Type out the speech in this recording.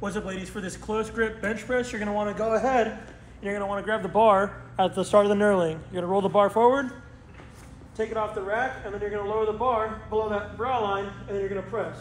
What's up, ladies? For this close grip bench press, you're gonna wanna go ahead and you're gonna wanna grab the bar at the start of the knurling. You're gonna roll the bar forward, take it off the rack, and then you're gonna lower the bar below that brow line, and then you're gonna press.